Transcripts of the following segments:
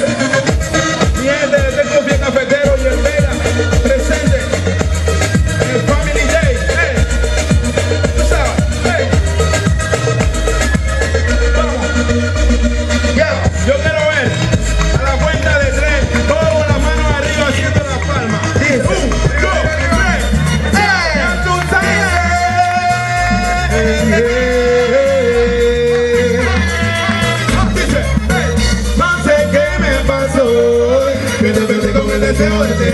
Yes.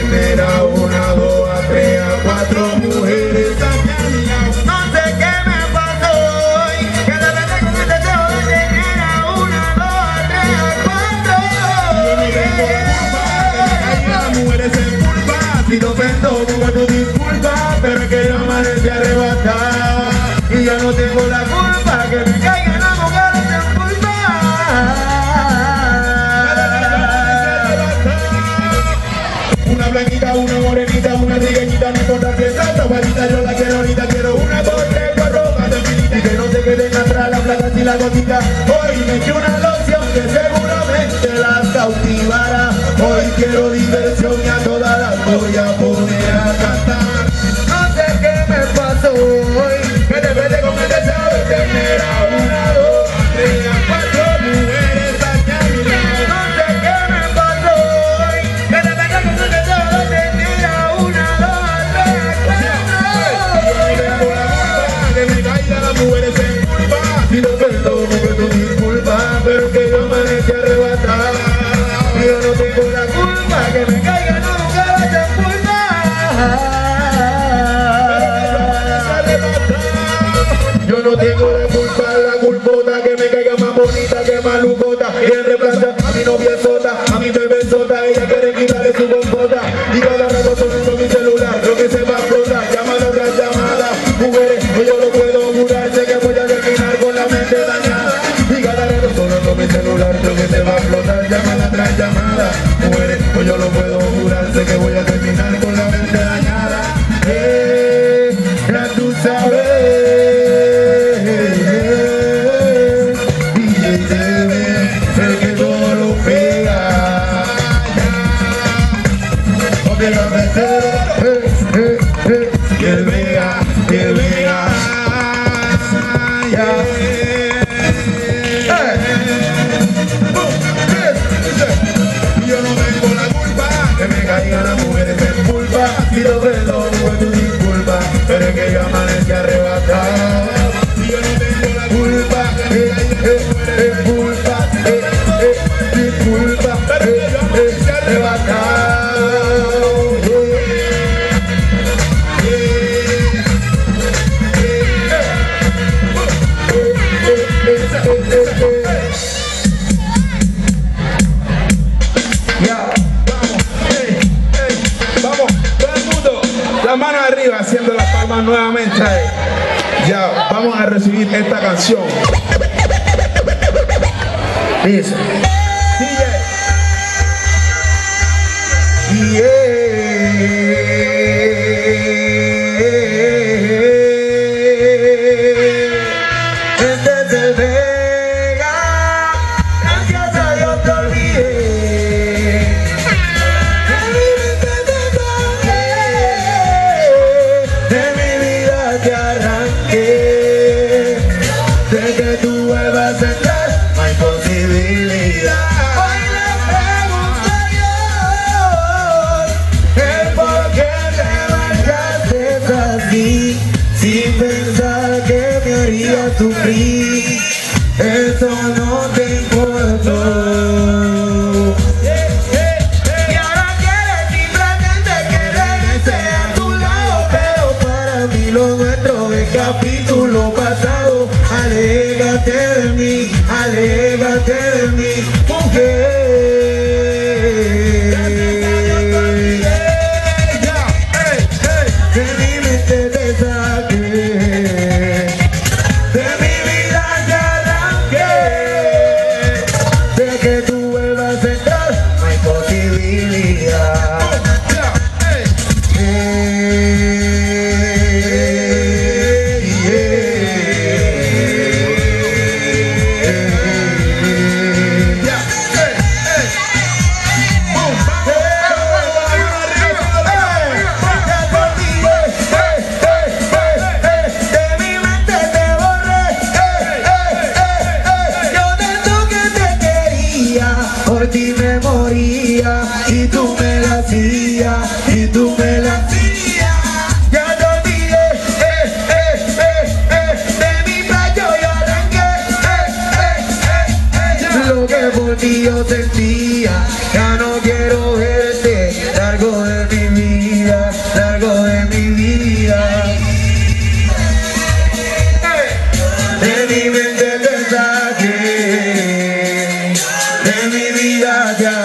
primera, una, dos, a tres, a cuatro mujeres la quiero ahorita, quiero una dos, tres, cuatro, cuatro Y que no se queden atrás las placas y la gótica Hoy me eché una loción que seguramente las cautivará. Hoy quiero diversión y a todas las voy a Tengo de culpa la culpota que me caiga más bonita que malucota. Y en a mi novia sota, a mi bebé sota, ella quiere quitarle su compota. Y cada rato sonando mi celular, lo que se va a explotar, llamada tras llamada. Mujeres, que yo no puedo curar, sé que voy a terminar con la mente dañada. Y cada rato sonando mi celular, lo que se va a explotar, llamada tras llamada. Mujeres, que yo no puedo curar, sé que voy a que vea, que vea. manos arriba, haciendo las palmas nuevamente. Ya, vamos a recibir esta canción. Dice. DJ. Yeah. llévate de mí, mujer. Por ti me moría y tú me la hacías y tú me la hacías. Ya te olvidé, eh, eh, eh, eh, de mi pecho yo arranqué, eh, eh, eh, eh, lo que por ti yo sentía. Ya no quiero verte, largo de mi vida, largo de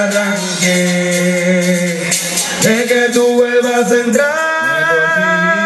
arranque, de que tú vuelvas a entrar.